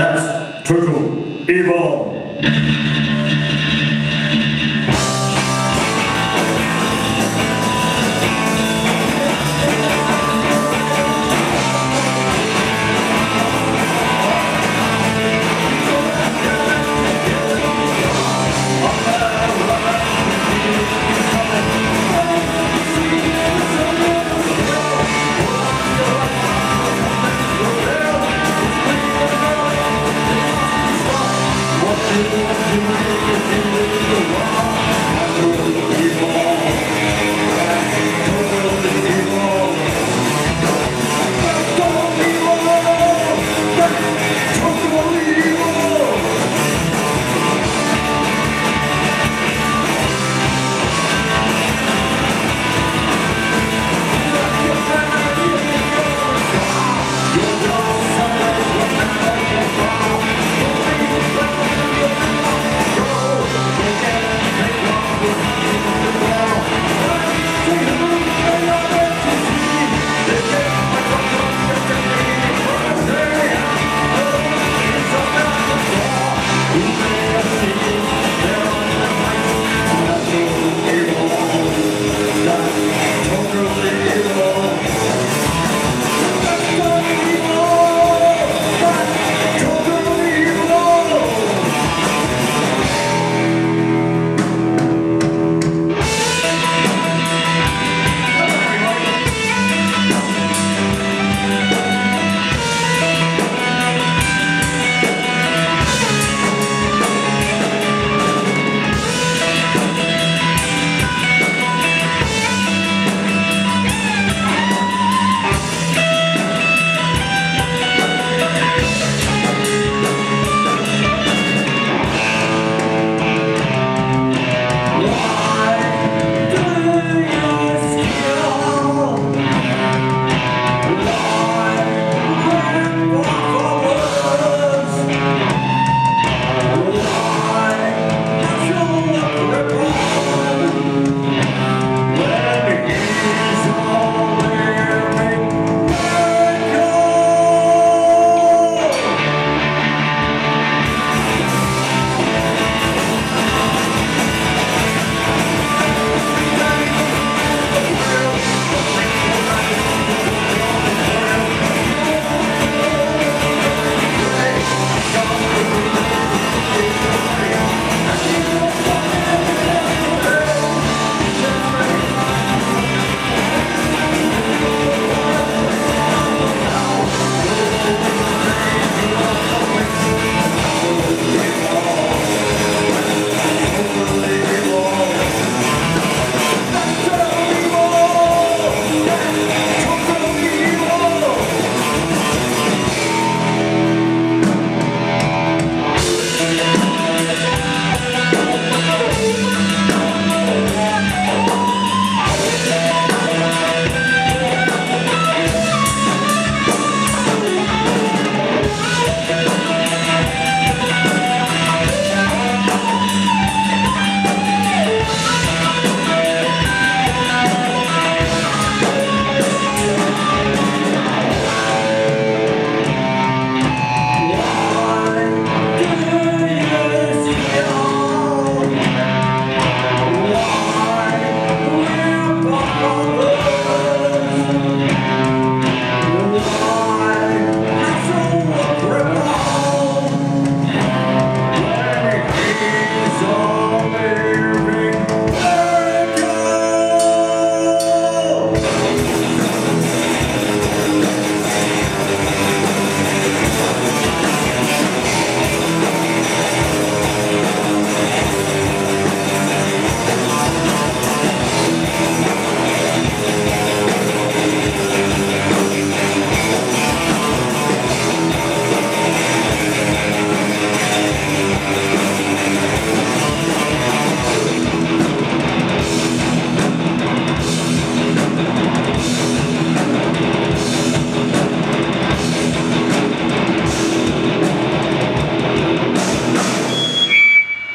That's Total Evil.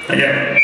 Again,